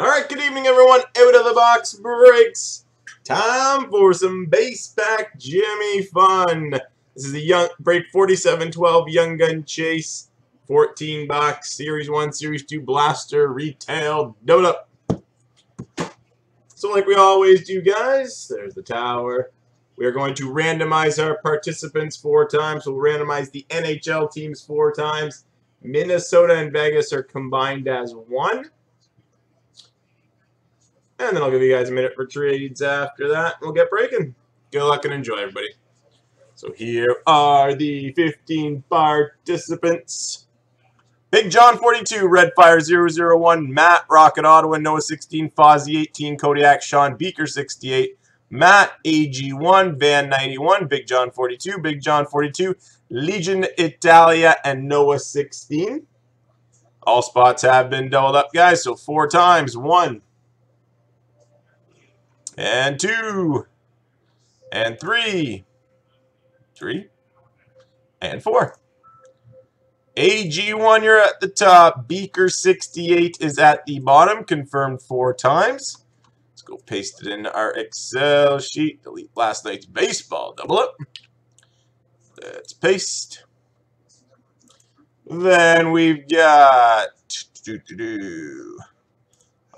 All right, good evening, everyone. Out of the box breaks. Time for some base pack Jimmy fun. This is a young break 4712 Young Gun Chase 14 box Series 1, Series 2 Blaster Retail Double Up. So like we always do, guys, there's the tower. We are going to randomize our participants four times. We'll randomize the NHL teams four times. Minnesota and Vegas are combined as one. And then I'll give you guys a minute for trades after that. We'll get breaking. Good luck and enjoy, everybody. So here are the 15 participants. Big John 42, Red Fire 001, Matt Rocket Ottawa, Noah 16, Fozzie 18, Kodiak, Sean Beaker 68, Matt AG1, Van 91, Big John 42, Big John 42, Legion Italia, and Noah 16. All spots have been doubled up, guys. So four times. One, and two, and three, three, and four. AG1, you're at the top. Beaker 68 is at the bottom, confirmed four times. Let's go paste it in our Excel sheet. Delete last night's baseball. Double up. Let's paste. Then we've got doo -doo -doo,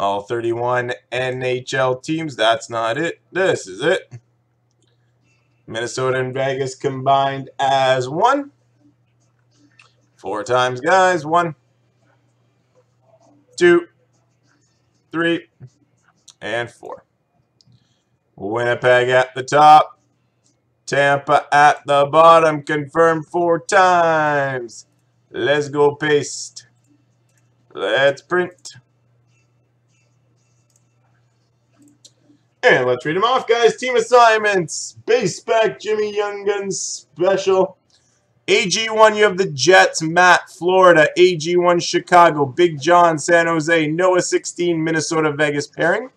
all 31 NHL teams. That's not it. This is it. Minnesota and Vegas combined as one. Four times, guys. One, two, three, and four. Winnipeg at the top. Tampa at the bottom. Confirmed four times. Let's go paste. Let's print. And let's read them off, guys. Team assignments. Base back Jimmy Young Guns special. AG1, you have the Jets, Matt, Florida. AG1, Chicago. Big John, San Jose. Noah 16, Minnesota, Vegas pairing.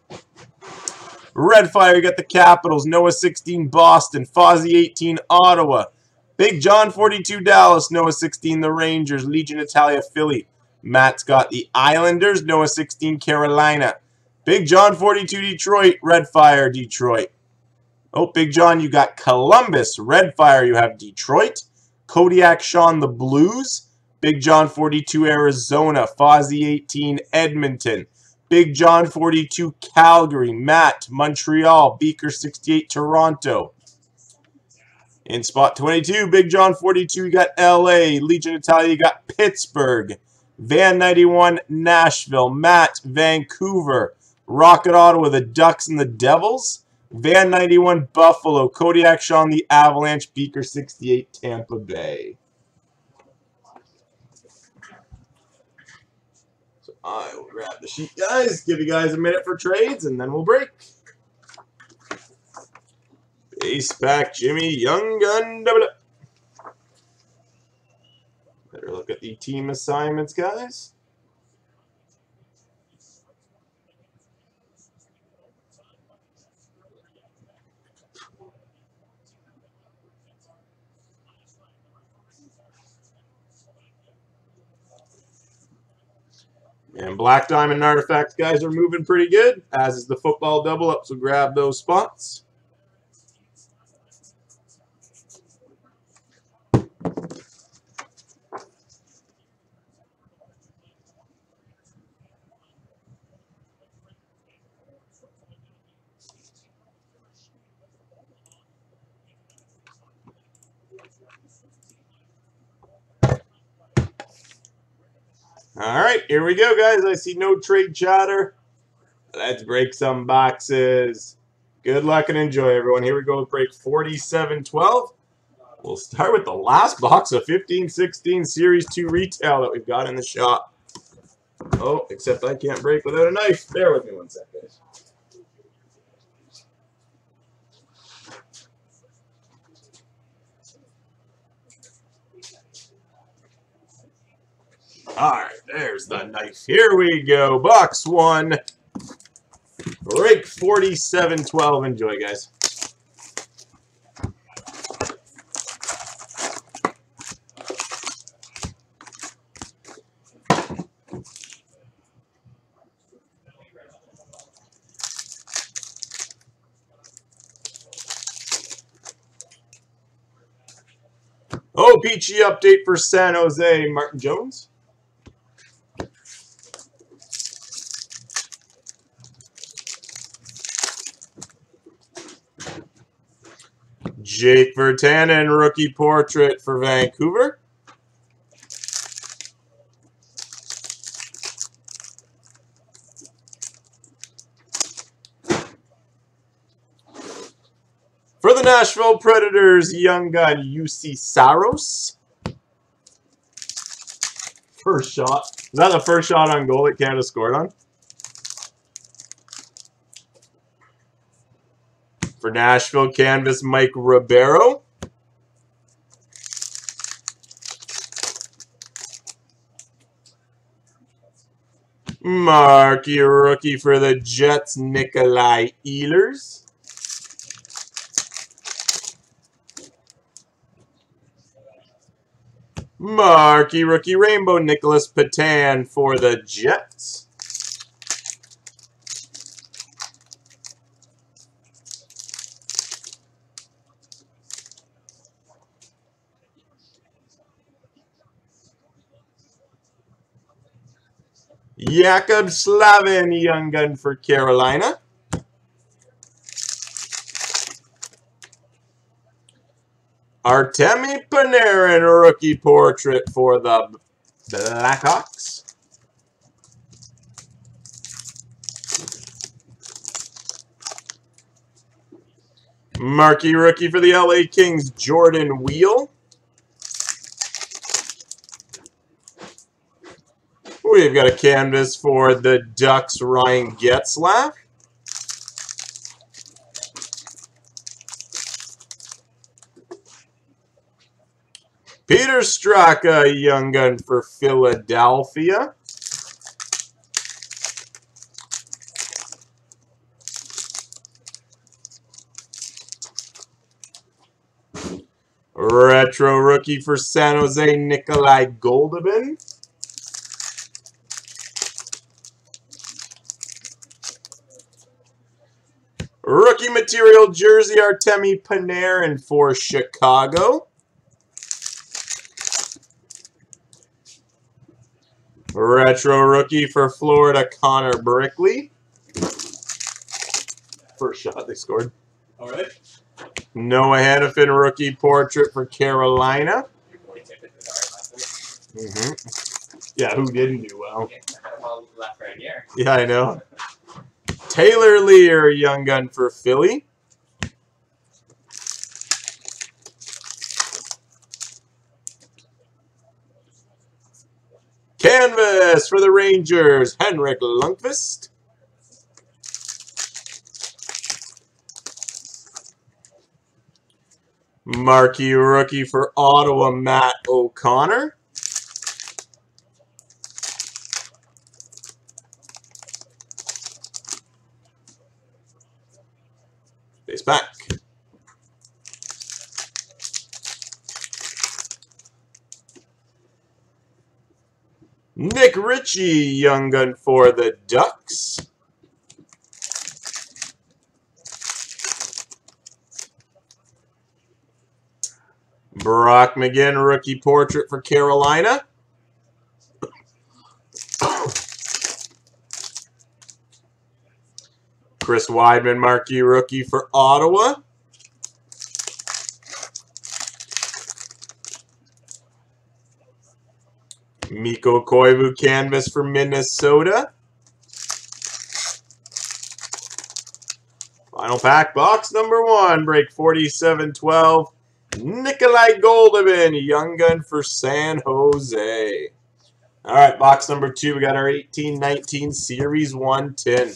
Red Fire, you got the Capitals. Noah 16, Boston. Fozzie 18, Ottawa. Big John 42, Dallas. Noah 16, the Rangers. Legion Italia, Philly. Matt's got the Islanders. Noah 16, Carolina. Big John 42 Detroit, Red Fire Detroit. Oh, Big John, you got Columbus. Red Fire, you have Detroit. Kodiak Sean the Blues. Big John 42 Arizona. Fozzie 18 Edmonton. Big John 42 Calgary. Matt Montreal. Beaker 68 Toronto. In spot 22, Big John 42, you got LA. Legion Italia, you got Pittsburgh. Van 91, Nashville. Matt, Vancouver. Rocket Ottawa, the Ducks and the Devils. Van 91, Buffalo. Kodiak Sean, the Avalanche. Beaker 68, Tampa Bay. So I will grab the sheet, guys. Give you guys a minute for trades, and then we'll break. Base pack Jimmy Young Gun double up. Better look at the team assignments, guys. And Black Diamond and Artifacts guys are moving pretty good, as is the football double up, so grab those spots. All right, here we go, guys. I see no trade chatter. Let's break some boxes. Good luck and enjoy, everyone. Here we go with break 4712. We'll start with the last box of 1516 Series 2 retail that we've got in the shop. Oh, except I can't break without a knife. Bear with me one sec, guys. Alright, there's the knife. Here we go. Box one. Break 4712. Enjoy, guys. Oh, OPG update for San Jose. Martin Jones. Jake Virtanen, rookie portrait for Vancouver. For the Nashville Predators, young gun Juuse Saros. First shot. Is that the first shot on goal that Canada scored on? For Nashville, canvas Mike Ribeiro. Marky rookie for the Jets, Nikolai Ehlers. Marky rookie rainbow Nicholas Petan for the Jets. Jaccob Slavin, young gun for Carolina. Artemi Panarin, rookie portrait for the Blackhawks. Marquee rookie for the LA Kings, Jordan Weal. We've got a canvas for the Ducks, Ryan Getzlaf. Peter Straka, young gun for Philadelphia. Retro rookie for San Jose, Nikolai Goldobin. Rookie material jersey, Artemi Panarin for Chicago. Retro rookie for Florida, Connor Brickley. First shot they scored. All right. Noah Hanifin rookie portrait for Carolina. Your boy tipped it to the right last week. Mm-hmm. Yeah, who didn't do well? Yeah, well, left for a year. Yeah, I know. Taylor Leier, young gun for Philly. Canvas for the Rangers, Henrik Lundqvist. Marquee rookie for Ottawa, Matt O'Connor. Base back. Nick Ritchie, young gun for the Ducks. Brock McGinn, rookie portrait for Carolina. Chris Wideman, marquee rookie for Ottawa. Mikko Koivu, canvas for Minnesota. Final pack, box number one, break 4712. Nikolai Goldobin, young gun for San Jose. All right, box number two, we got our 1819 Series 110.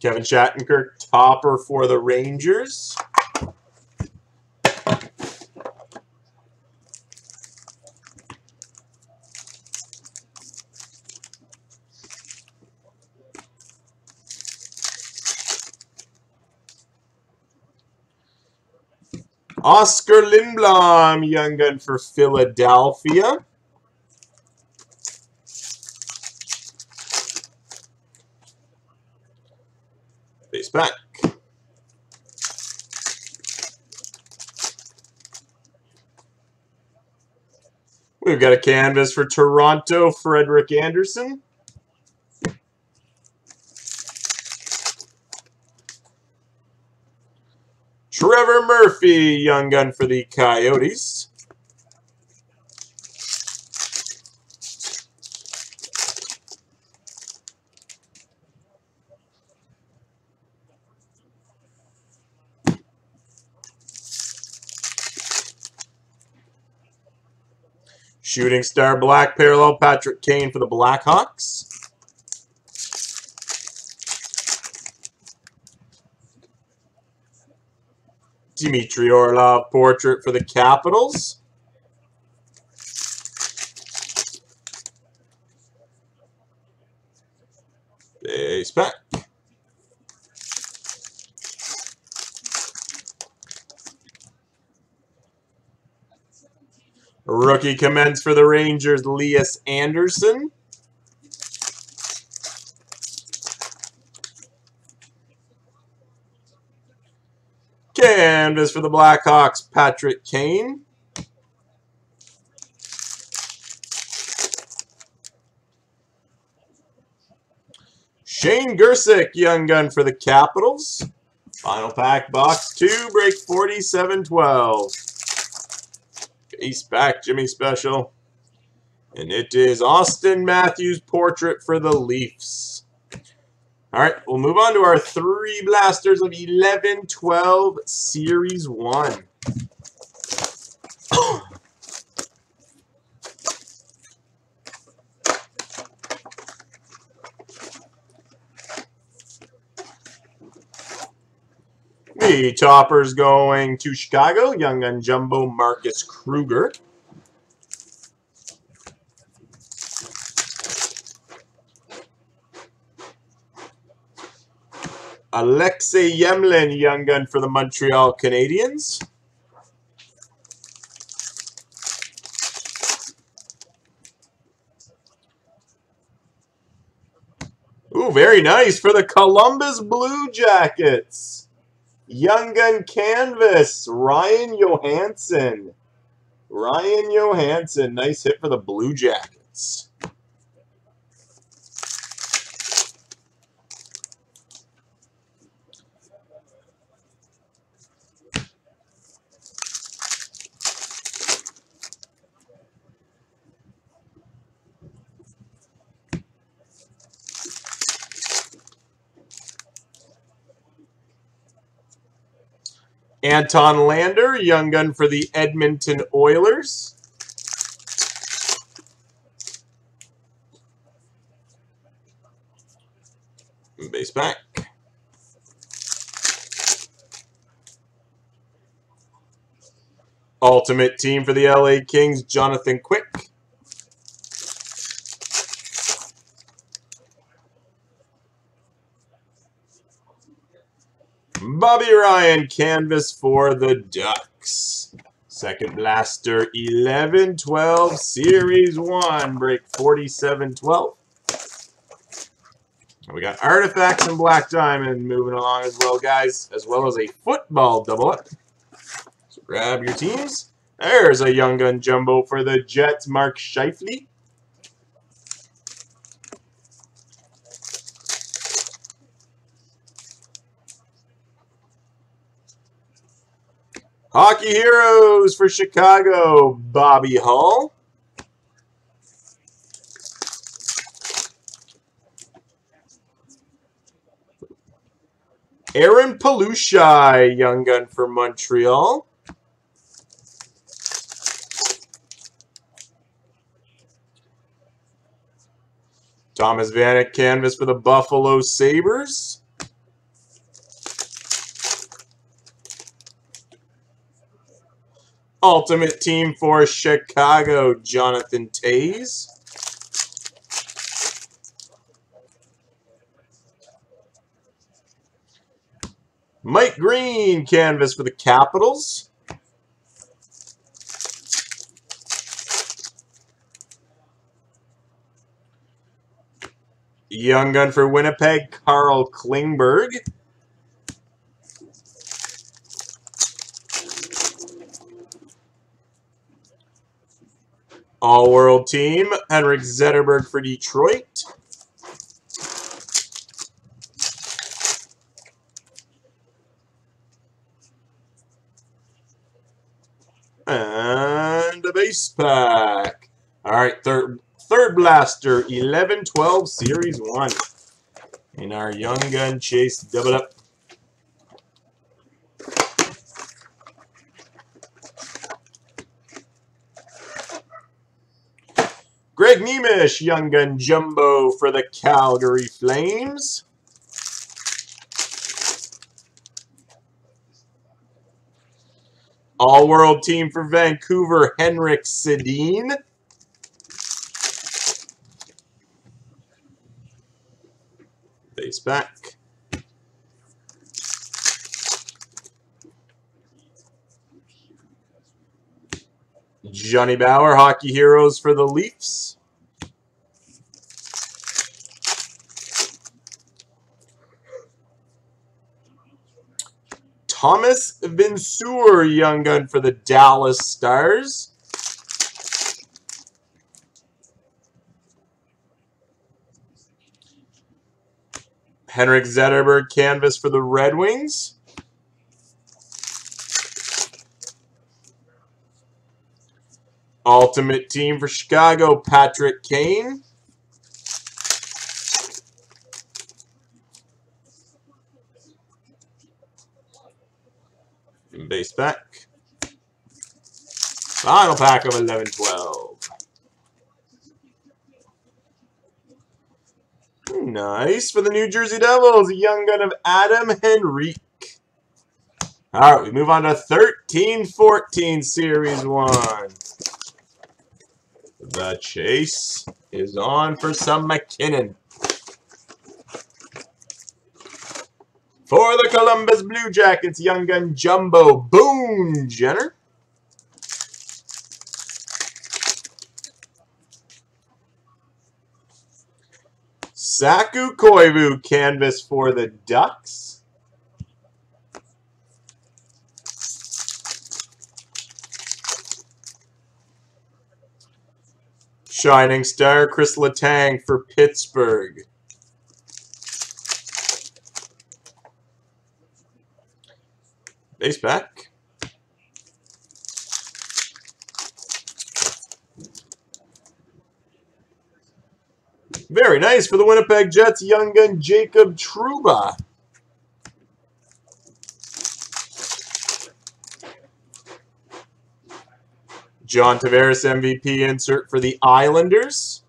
Kevin Shattenkirk, topper for the Rangers. Oskar Lindblom, young gun for Philadelphia. Base back. We've got a canvas for Toronto, Frederik Andersen. Murphy, young gun for the Coyotes. Shooting Star Black Parallel, Patrick Kane for the Blackhawks. Dmitry Orlov portrait for the Capitals. Base back. Rookie commence for the Rangers, Lias Andersson. as for the Blackhawks, Patrick Kane. Shane Gersich, young gun for the Capitals. Final pack, box two, break 4712. Ace back, Jimmy Special. And it is Auston Matthews portrait for the Leafs. All right, we'll move on to our three blasters of 11 12 Series 1. The topper's going to Chicago. Young Gun Jumbo Marcus Kruger. Alexei Emelin, Young Gun for the Montreal Canadiens. Ooh, very nice for the Columbus Blue Jackets. Young Gun Canvas, Ryan Johansen. Ryan Johansen, nice hit for the Blue Jackets. Anton Lander, young gun for the Edmonton Oilers. Base back. Ultimate team for the LA Kings, Jonathan Quick. Bobby Ryan, canvas for the Ducks. Second blaster, 11-12, Series 1, break 47-12. We got Artifacts and Black Diamond moving along as well, guys, as well as a football double up. So grab your teams. There's a Young Gun Jumbo for the Jets, Mark Scheifele. Hockey Heroes for Chicago, Bobby Hull. Aaron Palushaj, Young Gun for Montreal. Thomas Vanek, canvas for the Buffalo Sabres. Ultimate Team for Chicago, Jonathan Toews. Mike Green, canvas for the Capitals. Young Gun for Winnipeg, Carl Klingberg. All-World Team, Henrik Zetterberg for Detroit. And a base pack. All right, third third blaster, 11-12 Series 1. In our Young Gun Chase double up. Young Gun Jumbo for the Calgary Flames. All-World Team for Vancouver, Henrik Sedin. Face back. Johnny Bower, Hockey Heroes for the Leafs. Thomas Vincour, Young Gun for the Dallas Stars. Henrik Zetterberg, Canvas for the Red Wings. Ultimate Team for Chicago, Patrick Kane. Base back. Final pack of 11-12. Nice. For the New Jersey Devils, young gun of Adam Henrique. All right, we move on to 13-14 Series 1. The chase is on for some MacKinnon. For the Columbus Blue Jackets, Young Gun Jumbo Boone Jenner. Saku Koivu canvas for the Ducks. Shining Star, Chris Letang for Pittsburgh. Base back. Very nice for the Winnipeg Jets, young gun Jacob Trouba. John Tavares MVP insert for the Islanders.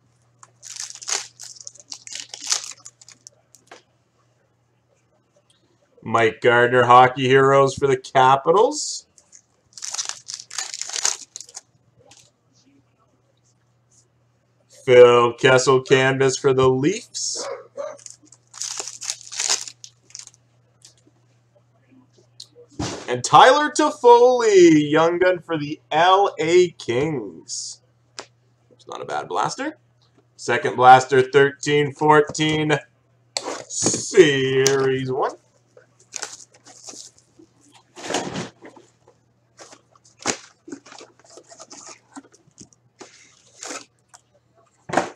Mike Gartner Hockey Heroes for the Capitals. Phil Kessel canvas for the Leafs. And Tyler Toffoli, young gun for the LA Kings. It's not a bad blaster. Second blaster, 13-14, Series 1.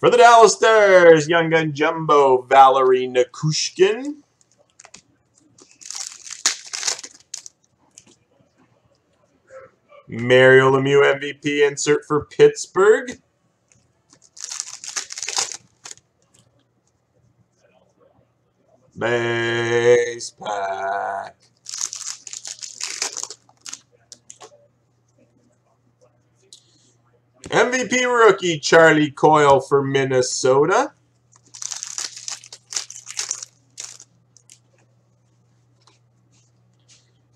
For the Dallas Stars, Young Gun Jumbo, Valeri Nichushkin. Mario Lemieux MVP insert for Pittsburgh. Base pack. MVP rookie Charlie Coyle for Minnesota.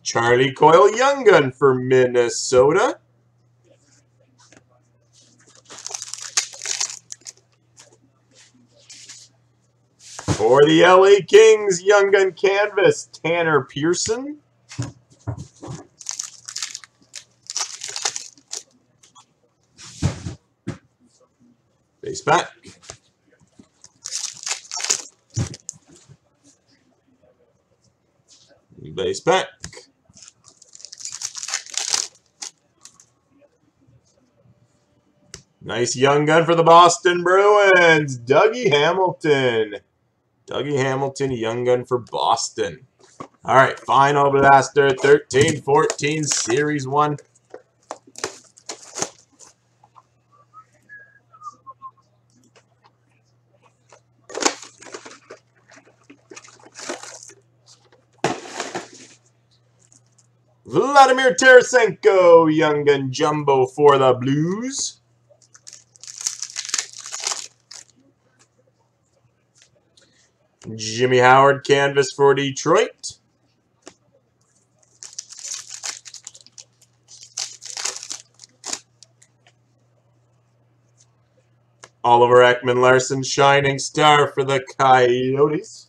Charlie Coyle Young Gun for Minnesota. For the LA Kings, Young Gun Canvas, Tanner Pearson. Base back. Base back. Nice young gun for the Boston Bruins. Dougie Hamilton. Dougie Hamilton, young gun for Boston. All right, final blaster 13 14 Series 1. Vladimir Tarasenko, Young and Jumbo for the Blues. Jimmy Howard, canvas for Detroit. Oliver Ekman Larsson, shining star for the Coyotes.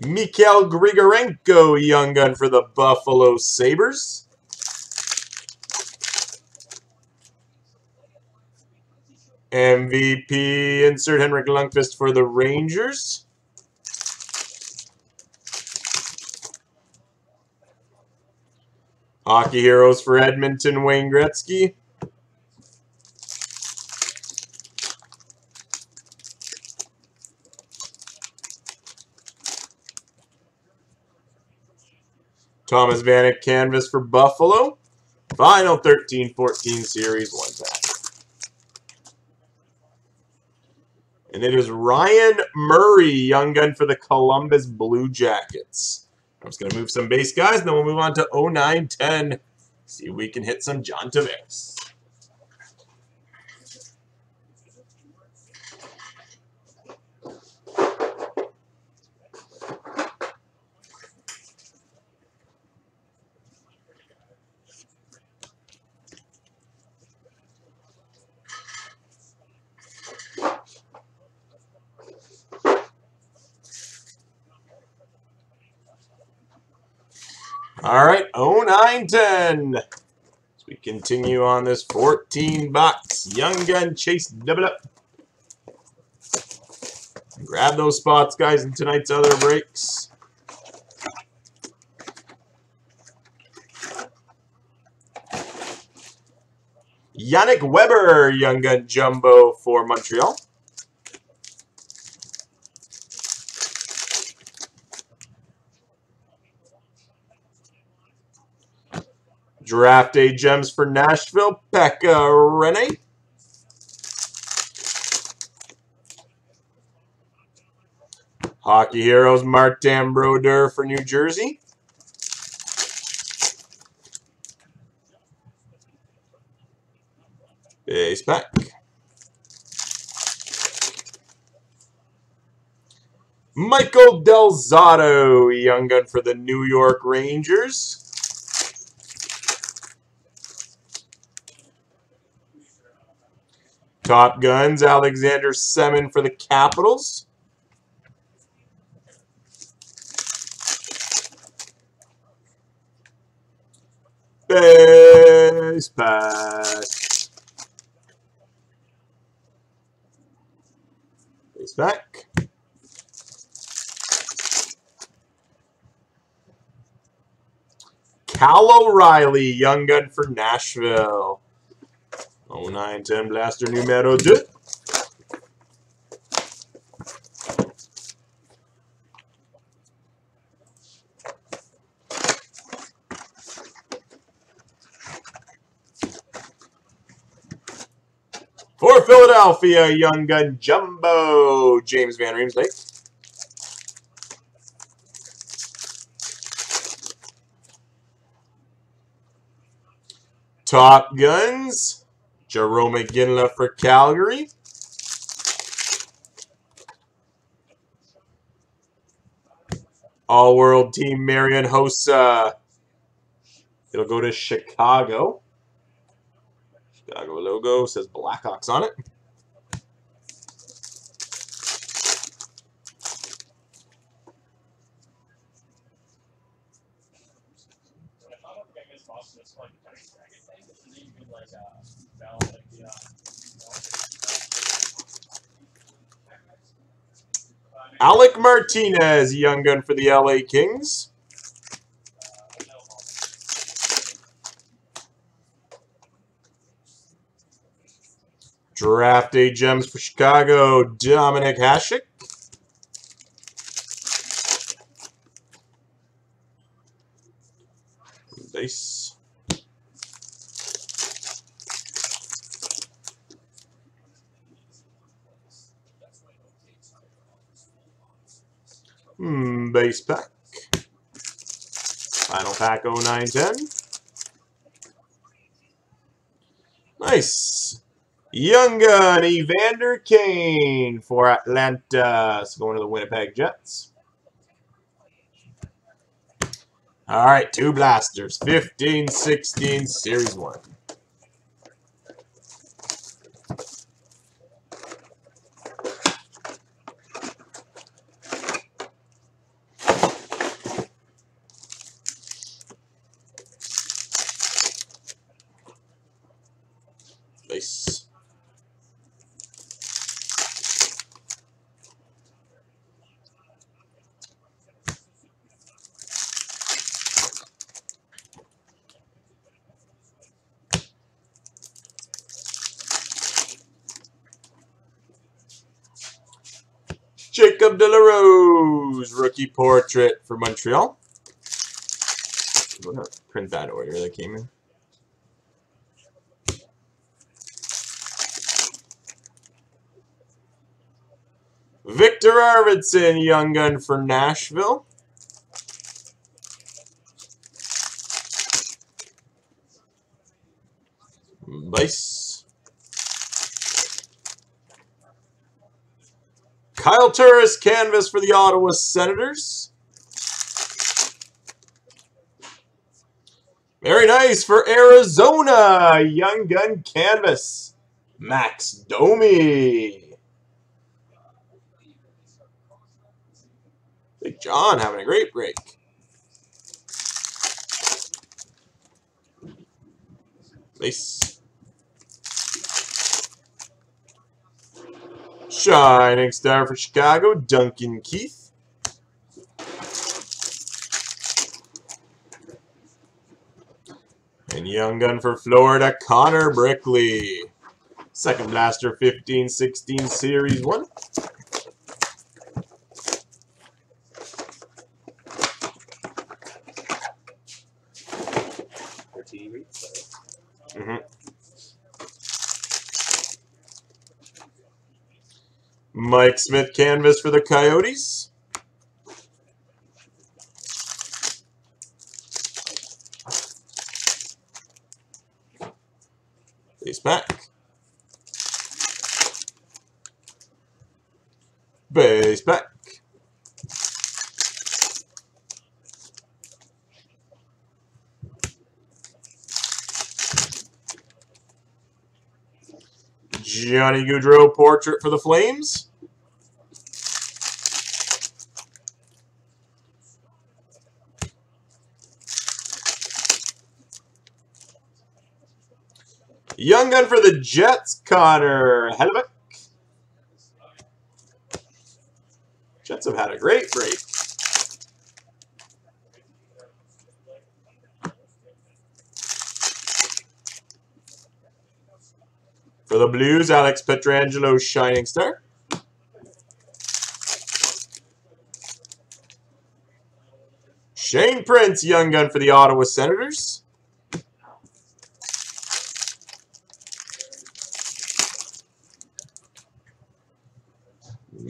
Mikhail Grigorenko, young gun for the Buffalo Sabres. MVP, insert Henrik Lundqvist for the Rangers. Hockey Heroes for Edmonton, Wayne Gretzky. Thomas Vanek canvas for Buffalo. Final 13-14 series, one pack. And it is Ryan Murray, young gun for the Columbus Blue Jackets. I'm just going to move some base guys, and then we'll move on to 0910. See if we can hit some John Tavares. All right, 0910. As we continue on this 14 box Young Gun Chase double up. Grab those spots, guys, in tonight's other breaks. Yannick Weber, Young Gun Jumbo for Montreal. Draft day gems for Nashville, Pekka Rinne. Hockey Heroes, Martin Brodeur for New Jersey. Base pack. Michael Del Zotto, young gun for the New York Rangers. Top Guns, Alexander Semin for the Capitals. Base pack. Base back. Cal O'Reilly, Young Gun for Nashville. 0910 Blaster numero 2. For Philadelphia, Young Gun Jumbo, James Van Riemsdyk. Top Guns, Jarome Iginla for Calgary. All-World Team Marian Hossa. It'll go to Chicago. Chicago logo says Blackhawks on it. Alec Martinez, young gun for the LA Kings. Draft day gems for Chicago, Dominik Hasek. Nice. Hmm, base pack. Final pack 0910. Nice. Young gun, Evander Kane for Atlanta. Going to the Winnipeg Jets. All right, two blasters. 15, 16, Series 1. Nice. Jacob Delarose, rookie portrait for Montreal. Print that order that came in. Viktor Arvidsson, young gun for Nashville. Nice. Kyle Turris, canvas for the Ottawa Senators. Very nice for Arizona, young gun canvas. Max Domi. Big John having a great break. Nice. Shining star for Chicago, Duncan Keith. And young gun for Florida, Connor Brickley. Second blaster 15-16 Series 1. Mike Smith canvas for the Coyotes. Base back. Base back. Johnny Gaudreau portrait for the Flames. Young gun for the Jets, Connor Hellebuyck. Jets have had a great break. For the Blues, Alex Pietrangelo, Shining Star. Shane Prince, Young Gun for the Ottawa Senators.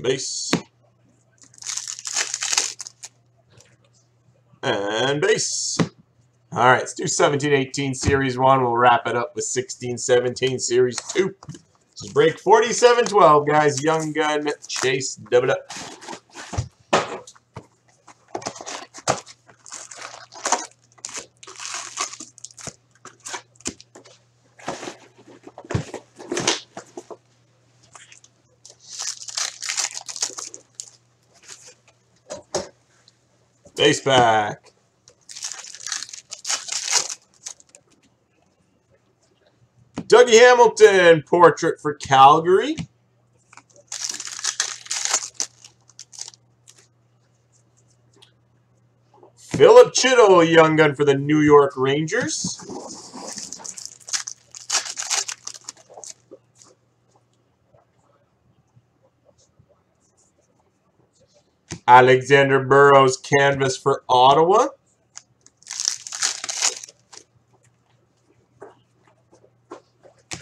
Base. And base. All right, let's do 17-18 Series 1. We'll wrap it up with 16-17 Series 2. This is break 47-12, guys. Young Gun, Chase, double up. back. Dougie Hamilton portrait for Calgary. Filip Chytil, young gun for the New York Rangers. Alexander Burrows canvas for Ottawa.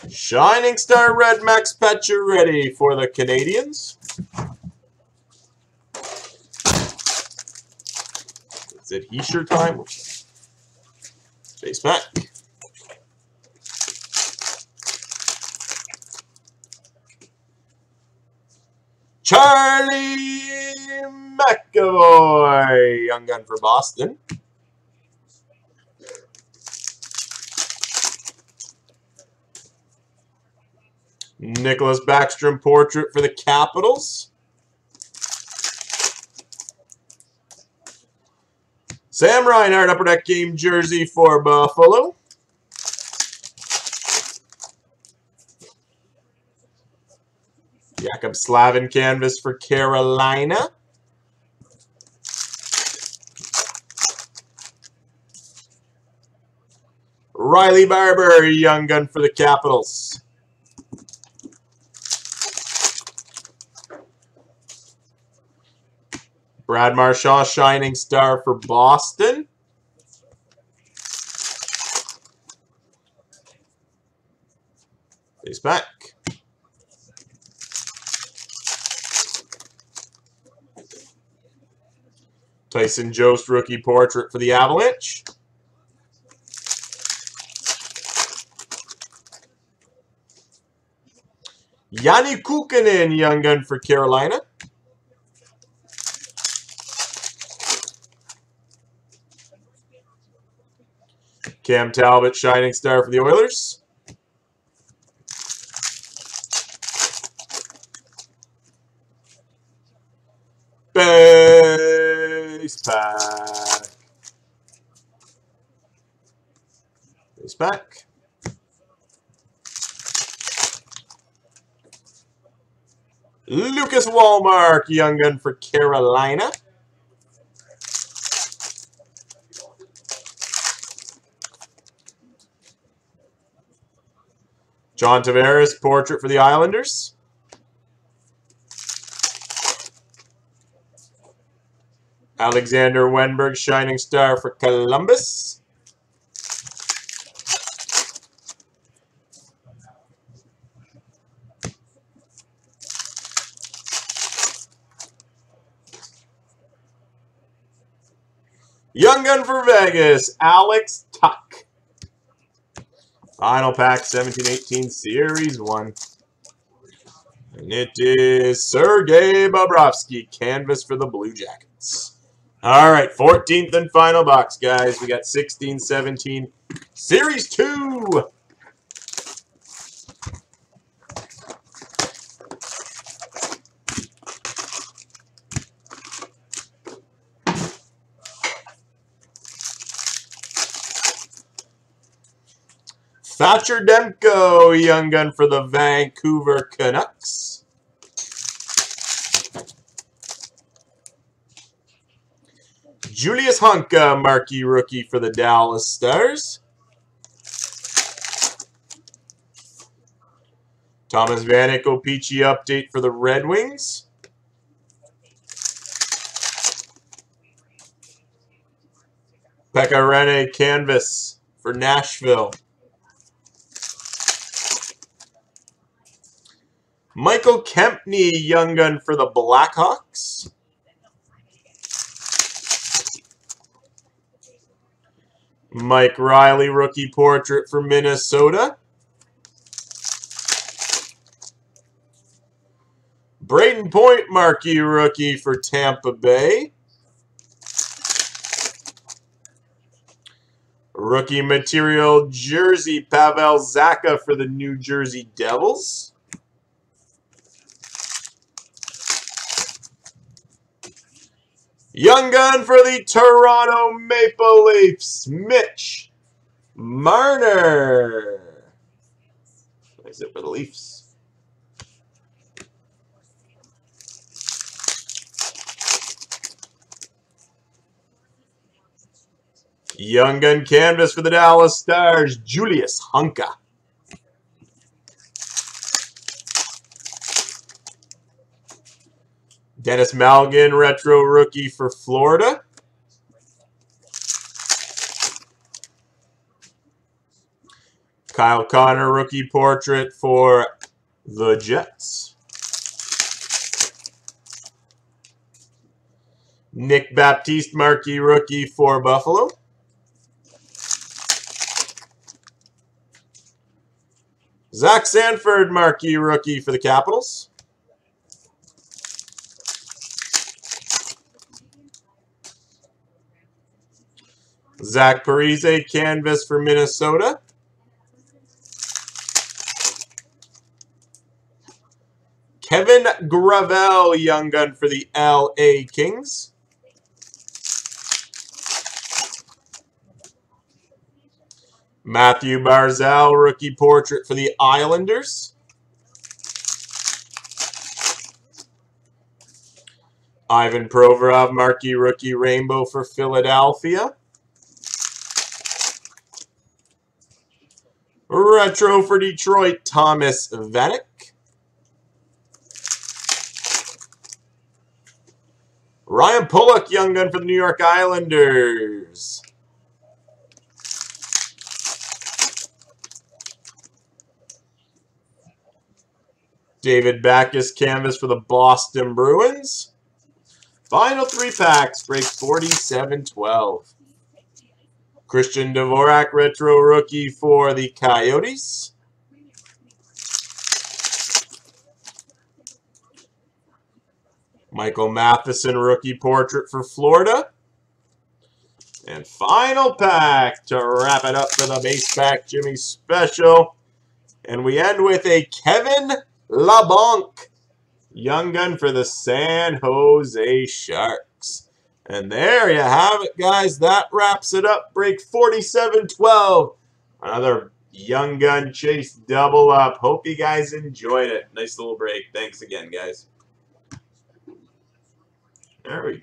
Shining Star Red Max Pacioretty for the Canadiens. Is it Hischier time? Base back. Charlie McAvoy, young gun for Boston. Nicklas Backstrom portrait for the Capitals. Sam Reinhart upper deck game jersey for Buffalo. Jaccob Slavin canvas for Carolina. Riley Barber, young gun for the Capitals. Brad Marchand, Shining Star for Boston. He's back. Tyson Jost rookie portrait for the Avalanche. Janne Kuokkanen, young gun for Carolina. Cam Talbot, Shining Star for the Oilers. Base pack. Base pack. Lucas Wallmark, Young Gun for Carolina. John Tavares, portrait for the Islanders. Alexander Wennberg, Shining Star for Columbus. Young Gun for Vegas, Alex Tuch. Final pack 1718 Series 1. And it is Sergei Bobrovsky, canvas for the Blue Jackets. All right, 14th and final box, guys. We got 16, 17, Series 2. Thatcher Demko, young gun for the Vancouver Canucks. Julius Honka, marquee rookie for the Dallas Stars. Thomas Vanek, O-Pee-Chee update for the Red Wings. Pekka Rinne, canvas for Nashville. Michael Kempny, young gun for the Blackhawks. Mike Reilly rookie portrait for Minnesota. Brayden Point, marquee rookie for Tampa Bay. Rookie material jersey, Pavel Zacha for the New Jersey Devils. Young gun for the Toronto Maple Leafs, Mitch Marner. Is it for the Leafs? Young Gun Canvas for the Dallas Stars, Julius Honka. Denis Malgin, retro rookie for Florida. Kyle Connor, rookie portrait for the Jets. Nick Baptiste, marquee rookie for Buffalo. Zach Sanford, marquee rookie for the Capitals. Zach Parise, canvas for Minnesota. Kevin Gravel, young gun for the LA Kings. Mathew Barzal, rookie portrait for the Islanders. Ivan Provorov, marquee rookie rainbow for Philadelphia. Retro for Detroit, Thomas Vanek. Ryan Pulock, young gun for the New York Islanders. David Backes, canvas for the Boston Bruins. Final three packs, break 47-12. Christian Dvorak, retro rookie for the Coyotes. Michael Matheson, rookie portrait for Florida. And final pack to wrap it up for the base pack Jimmy special. And we end with a Kevin Labanc, young gun for the San Jose Sharks. And there you have it, guys. That wraps it up. Break 47-12. Another Young Gun Chase double up. Hope you guys enjoyed it. Nice little break. Thanks again, guys. There we go.